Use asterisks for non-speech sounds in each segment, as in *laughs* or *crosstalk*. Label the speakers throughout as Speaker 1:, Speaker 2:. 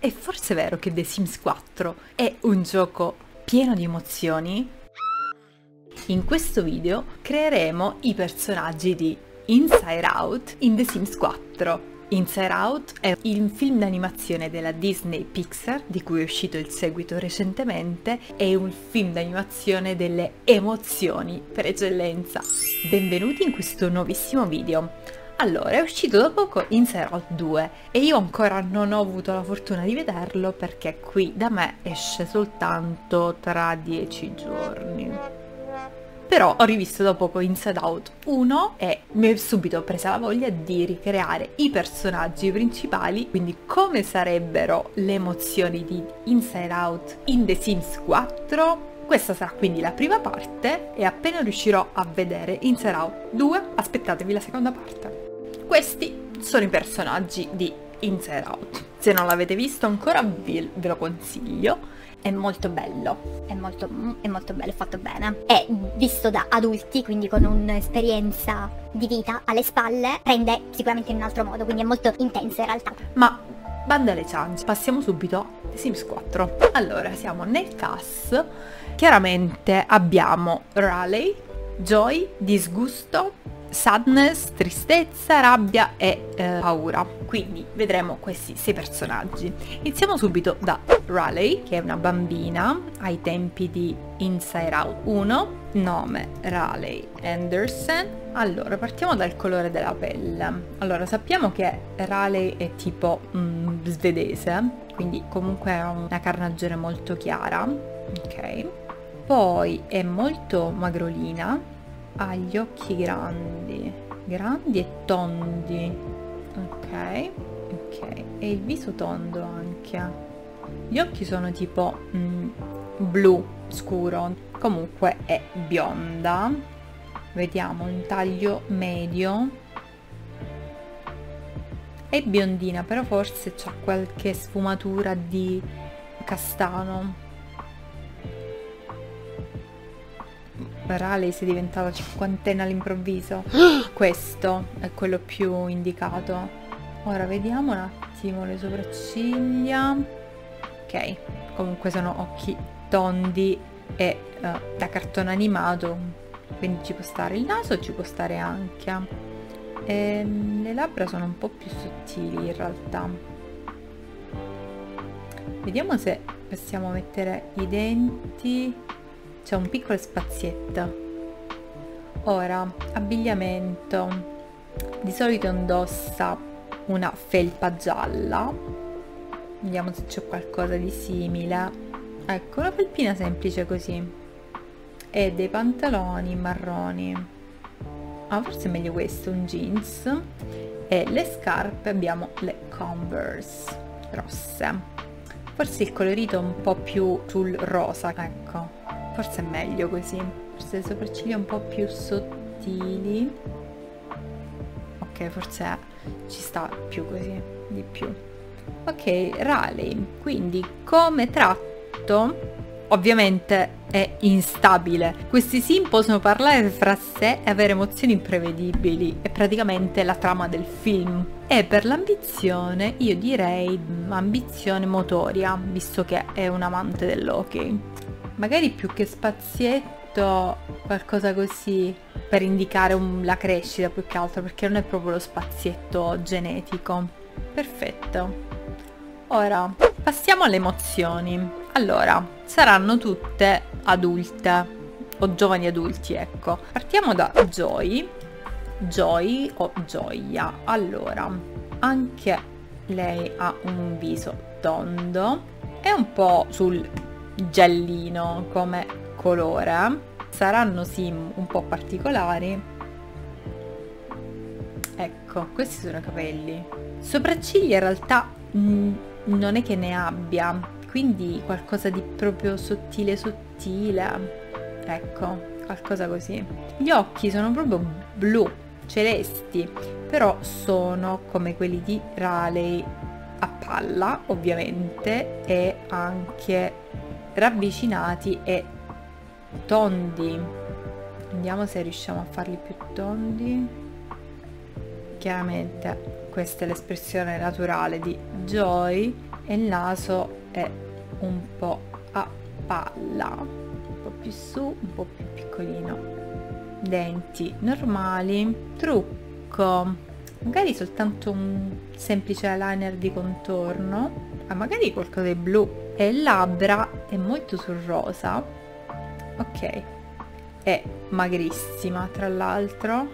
Speaker 1: È forse vero che The Sims 4 è un gioco pieno di emozioni? In questo video creeremo i personaggi di Inside Out in The Sims 4. Inside Out è il film d'animazione della Disney Pixar, di cui è uscito il seguito recentemente, è un film d'animazione delle emozioni per eccellenza. Benvenuti in questo nuovissimo video. Allora, è uscito da poco Inside Out 2 e io ancora non ho avuto la fortuna di vederlo perché qui da me esce soltanto tra 10 giorni. Però ho rivisto da poco Inside Out 1 e mi è subito presa la voglia di ricreare i personaggi principali, quindi come sarebbero le emozioni di Inside Out in The Sims 4 questa sarà quindi la prima parte e appena riuscirò a vedere Inside Out 2 aspettatevi la seconda parte. Questi sono i personaggi di Inside Out. Se non l'avete visto ancora ve, ve lo consiglio.
Speaker 2: È molto bello, è molto, è molto bello, fatto bene. È visto da adulti, quindi con un'esperienza di vita alle spalle, prende sicuramente in un altro modo, quindi è molto intenso in realtà.
Speaker 1: Ma banda alle ciance, passiamo subito a Sims 4. Allora, siamo nel cast. Chiaramente abbiamo Raleigh, Joy, Disgusto, sadness, tristezza, rabbia e eh, paura. Quindi vedremo questi sei personaggi. Iniziamo subito da Raleigh, che è una bambina ai tempi di Inside Out 1, nome Raleigh Anderson. Allora, partiamo dal colore della pelle. Allora, sappiamo che Raleigh è tipo mm, svedese, quindi comunque ha una carnagione molto chiara, ok? Poi è molto magrolina, ha gli occhi grandi, grandi e tondi, ok, ok, e il viso tondo anche. Gli occhi sono tipo mm, blu scuro, comunque è bionda, vediamo un taglio medio, è biondina però forse c'ha qualche sfumatura di castano Raleigh sei diventata cinquantenne all'improvviso. *gasps* Questo è quello più indicato. Ora vediamo un attimo le sopracciglia. Ok, comunque sono occhi tondi e uh, da cartone animato, quindi ci può stare il naso, ci può stare anche. E le labbra sono un po' più sottili in realtà. Vediamo se possiamo mettere i denti c'è un piccolo spazietto. Ora, abbigliamento. Di solito indossa una felpa gialla. Vediamo se c'è qualcosa di simile. Ecco, una felpina semplice così. E dei pantaloni marroni. Ah, forse è meglio questo, un jeans. E le scarpe abbiamo le Converse rosse. Forse il colorito è un po' più sul rosa, ecco forse è meglio così. Forse le sopracciglia un po' più sottili. Ok forse ci sta più così di più. Ok Raleigh. Quindi come tratto ovviamente è instabile. Questi sim possono parlare fra sé e avere emozioni imprevedibili, è praticamente la trama del film. E per l'ambizione io direi ambizione motoria, visto che è un amante dell'hockey magari più che spazietto qualcosa così per indicare un, la crescita più che altro perché non è proprio lo spazietto genetico. Perfetto. Ora passiamo alle emozioni. Allora saranno tutte adulte o giovani adulti ecco. Partiamo da Joy. Joy o Gioia. Allora anche lei ha un viso tondo. È un po' sul giallino come colore saranno sim un po' particolari. Ecco questi sono i capelli. Sopracciglia in realtà mh, non è che ne abbia quindi qualcosa di proprio sottile sottile ecco qualcosa così. Gli occhi sono proprio blu celesti però sono come quelli di Raleigh a palla ovviamente e anche ravvicinati e tondi. Vediamo se riusciamo a farli più tondi. Chiaramente questa è l'espressione naturale di Joy e il naso è un po' a palla. Un po' più su un po' più piccolino. Denti normali. Trucco. Magari soltanto un semplice eyeliner di contorno ma magari qualcosa di blu e labbra è molto sul rosa. Ok. È magrissima tra l'altro.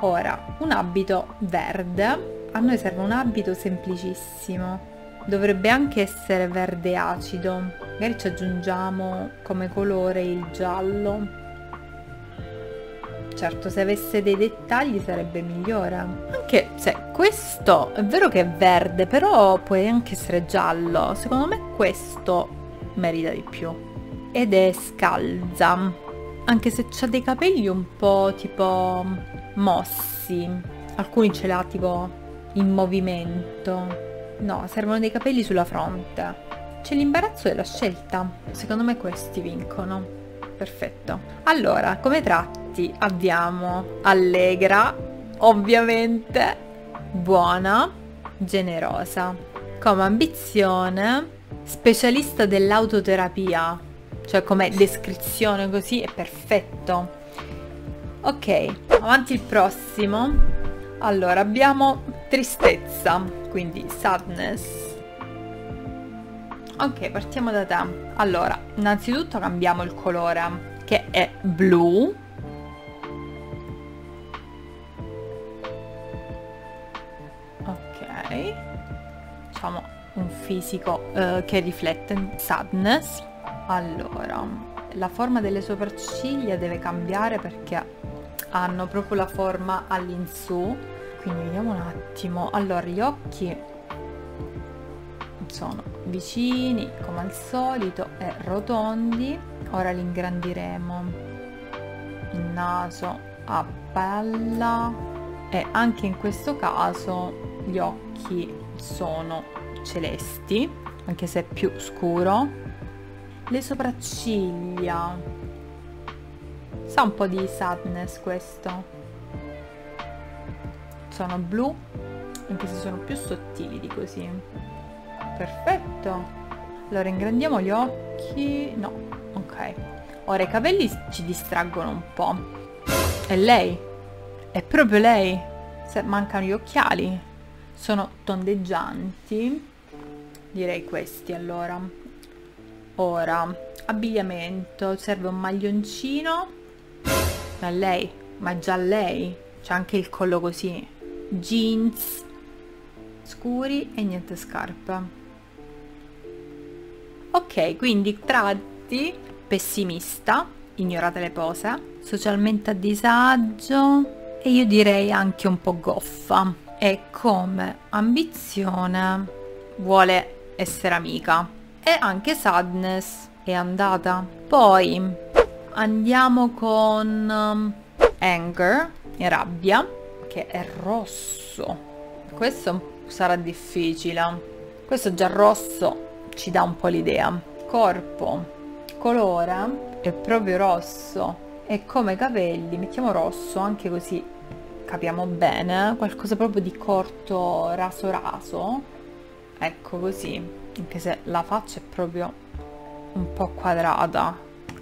Speaker 1: Ora un abito verde. A noi serve un abito semplicissimo. Dovrebbe anche essere verde acido. Magari ci aggiungiamo come colore il giallo certo se avesse dei dettagli sarebbe migliore. Anche se questo è vero che è verde però può anche essere giallo. Secondo me questo merita di più. Ed è scalza. Anche se ha dei capelli un po' tipo mossi. Alcuni ce l'ha tipo in movimento. No servono dei capelli sulla fronte. C'è l'imbarazzo della scelta. Secondo me questi vincono. Perfetto. Allora come tratti abbiamo allegra ovviamente buona generosa come ambizione specialista dell'autoterapia cioè come descrizione così è perfetto. Ok avanti il prossimo. Allora abbiamo tristezza quindi sadness. Ok partiamo da te. Allora innanzitutto cambiamo il colore che è blu ok. Facciamo un fisico uh, che riflette sadness. Allora la forma delle sopracciglia deve cambiare perché hanno proprio la forma all'insù. Quindi vediamo un attimo. Allora gli occhi sono vicini come al solito e rotondi. Ora li ingrandiremo il naso a palla. E anche in questo caso gli occhi sono celesti anche se è più scuro. Le sopracciglia. Sa un po' di sadness questo. Sono blu anche se sono più sottili di così. Perfetto. Allora ingrandiamo gli occhi. No ok. Ora i capelli ci distraggono un po' è lei. È proprio lei. Se mancano gli occhiali sono tondeggianti. Direi questi allora. Ora abbigliamento. Serve un maglioncino. Ma lei ma già lei. C'è anche il collo così. Jeans. Scuri e niente scarpe. Ok quindi tratti. Pessimista. Ignorate le pose. Socialmente a disagio. E io direi anche un po' goffa e come ambizione vuole essere amica. E anche sadness è andata. Poi andiamo con um, anger rabbia che è rosso. Questo sarà difficile. Questo già rosso ci dà un po' l'idea. Corpo, colore, è proprio rosso. E come capelli, mettiamo rosso, anche così capiamo bene. Qualcosa proprio di corto, raso raso. Ecco così. Anche se la faccia è proprio un po' quadrata.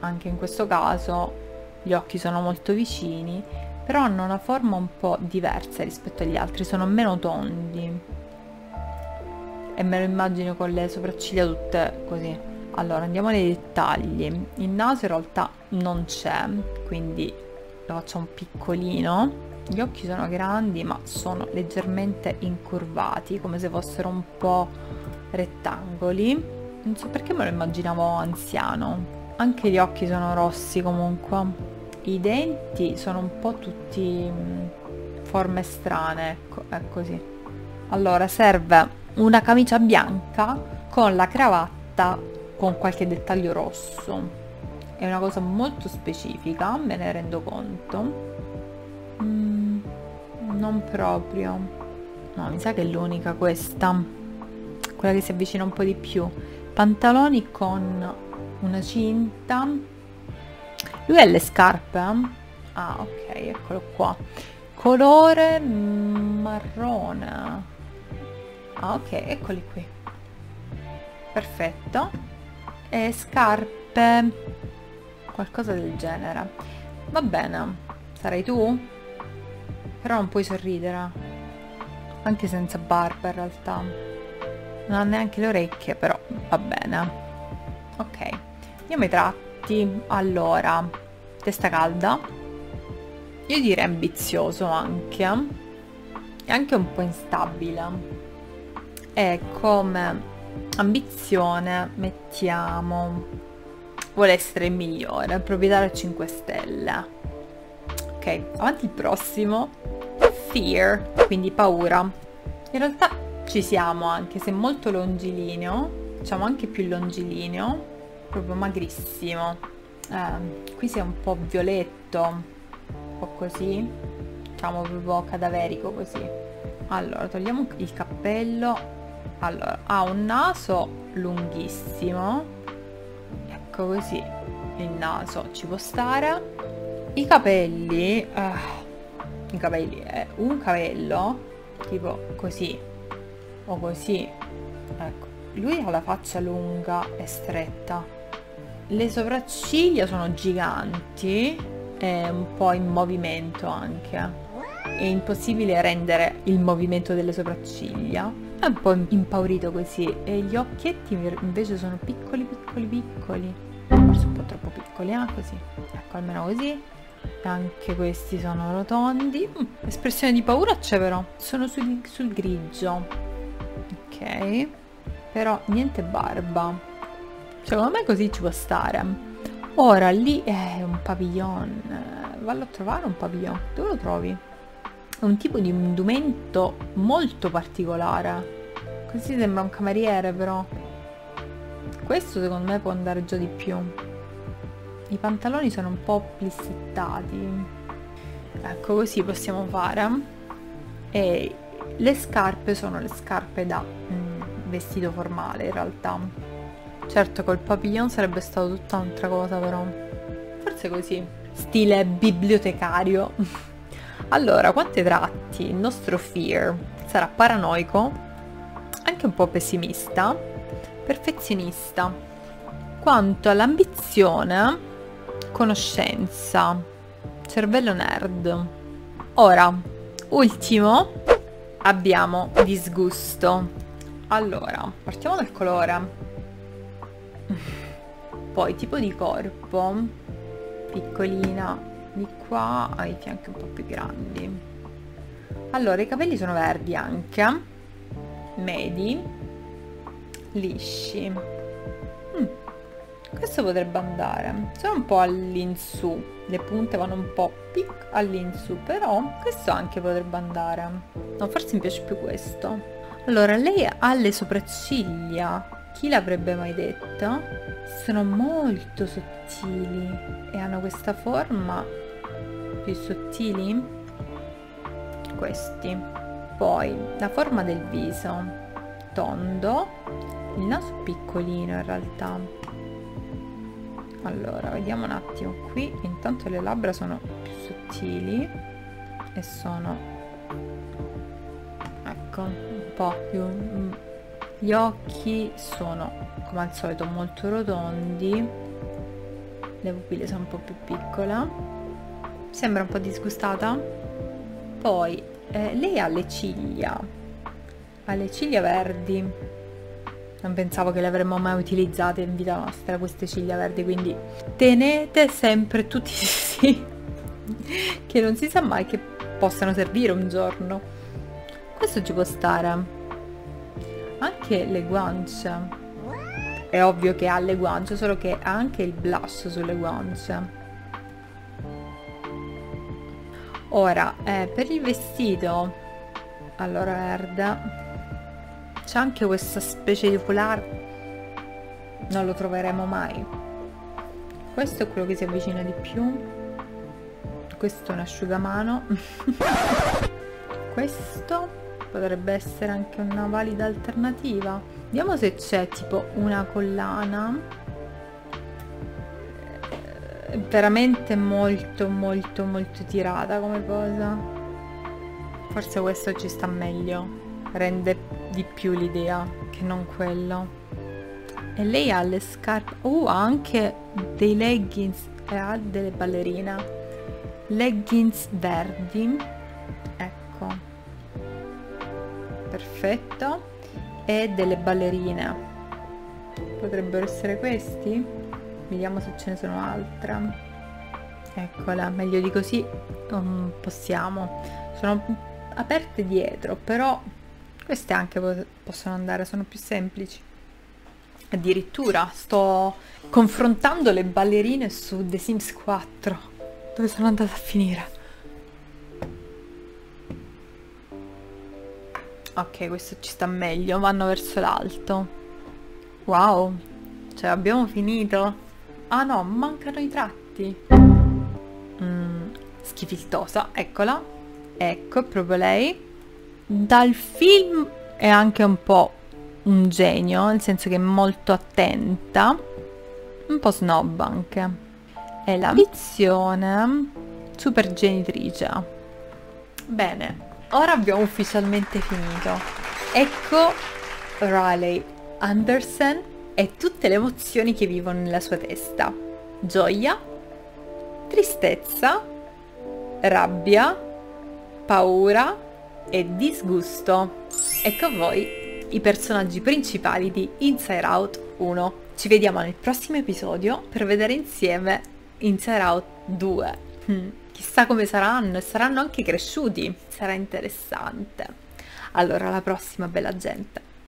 Speaker 1: Anche in questo caso gli occhi sono molto vicini, però hanno una forma un po' diversa rispetto agli altri, sono meno tondi e me lo immagino con le sopracciglia tutte così allora andiamo nei dettagli il naso in realtà non c'è quindi lo faccio un piccolino gli occhi sono grandi ma sono leggermente incurvati come se fossero un po' rettangoli. Non so perché me lo immaginavo anziano. Anche gli occhi sono rossi comunque. I denti sono un po' tutti mm, forme strane ecco è così. Allora serve una camicia bianca con la cravatta con qualche dettaglio rosso. È una cosa molto specifica me ne rendo conto non proprio. No mi sa che è l'unica questa quella che si avvicina un po' di più. Pantaloni con una cinta. Lui ha le scarpe eh? ah ok eccolo qua. Colore marrone. Ah ok, eccoli qui. perfetto. E scarpe qualcosa del genere. Va bene sarai tu? Però non puoi sorridere. Anche senza barba in realtà. Non ha neanche le orecchie però va bene. Ok. Andiamo ai tratti. Allora testa calda. Io direi ambizioso anche. E anche un po' instabile. E come ambizione mettiamo vuole essere il migliore proprietario 5 stelle. Ok avanti il prossimo fear quindi paura in realtà ci siamo anche se molto longilineo facciamo anche più longilineo proprio magrissimo. Eh, qui sei un po' violetto un po' così diciamo proprio cadaverico così. Allora togliamo il cappello. Allora ha un naso lunghissimo. Ecco così il naso ci può stare. I capelli eh, i capelli un capello tipo così o così ecco. Lui ha la faccia lunga e stretta. Le sopracciglia sono giganti e un po' in movimento anche. È impossibile rendere il movimento delle sopracciglia. È un po' impaurito così. E gli occhietti invece sono piccoli piccoli piccoli. Forse un po' troppo piccoli ah così. Ecco almeno così anche questi sono rotondi mm, espressione di paura c'è però sono sul, sul grigio ok però niente barba secondo me così ci può stare ora lì è un pavillon vallo a trovare un pavillon dove lo trovi? è un tipo di indumento molto particolare. Così sembra un cameriere però. Questo secondo me può andare già di più. I pantaloni sono un po' plissettati. Ecco, così possiamo fare. E le scarpe sono le scarpe da mm, vestito formale in realtà. Certo col papillon sarebbe stato tutta un'altra cosa però. Forse così. Stile bibliotecario. *laughs* Allora, quante tratti? Il nostro fear sarà paranoico, anche un po' pessimista, perfezionista. Quanto all'ambizione, conoscenza, cervello nerd. Ora, ultimo, abbiamo disgusto. Allora, partiamo dal colore. Poi tipo di corpo, piccolina, di qua ha i fianchi un po' più grandi allora i capelli sono verdi anche medi lisci questo potrebbe andare. Sono un po' all'insù. Le punte vanno un po' pic all'insù però questo anche potrebbe andare. No forse mi piace più questo. Allora lei ha le sopracciglia. Chi l'avrebbe mai detto? Sono molto sottili e hanno questa forma più sottili. Questi. Poi la forma del viso. Tondo. Il naso piccolino in realtà allora vediamo un attimo qui intanto le labbra sono più sottili e sono ecco un po' più gli occhi sono come al solito molto rotondi le pupille sono un po' più piccole Sembra un po' disgustata. Poi, eh, lei ha le ciglia. Ha le ciglia verdi. Non pensavo che le avremmo mai utilizzate in vita nostra queste ciglia verdi, quindi tenete sempre tutti *laughs* sì, che non si sa mai che possano servire un giorno. Questo ci può stare. Anche le guance. È ovvio che ha le guance, solo che ha anche il blush sulle guance. ora eh, per il vestito allora verde c'è anche questa specie di foulard non lo troveremo mai. Questo è quello che si avvicina di più. Questo è un asciugamano. *laughs* Questo potrebbe essere anche una valida alternativa. Vediamo se c'è tipo una collana. Veramente molto molto molto tirata come cosa. Forse questo ci sta meglio. Rende di più l'idea che non quello. E lei ha le scarpe uh ha anche dei leggings e ha delle ballerine. Leggings verdi ecco. Perfetto. E delle ballerine. Potrebbero essere questi? Vediamo se ce ne sono altre. Eccola meglio di così non possiamo. Sono aperte dietro però queste anche possono andare sono più semplici. Addirittura sto confrontando le ballerine su The Sims 4 dove sono andata a finire? Ok questo ci sta meglio vanno verso l'alto. Wow cioè abbiamo finito. Ah no mancano i tratti. Mm, schifiltosa eccola. Ecco proprio lei dal film è anche un po' un genio nel senso che è molto attenta un po' snob anche è l'ambizione super genitrice bene ora abbiamo ufficialmente finito. Ecco Riley Anderson e tutte le emozioni che vivono nella sua testa. Gioia, tristezza, rabbia, paura e disgusto. Ecco a voi i personaggi principali di Inside Out 1. Ci vediamo nel prossimo episodio per vedere insieme Inside Out 2. Hmm. Chissà come saranno e saranno anche cresciuti. Sarà interessante. Allora, alla prossima, bella gente.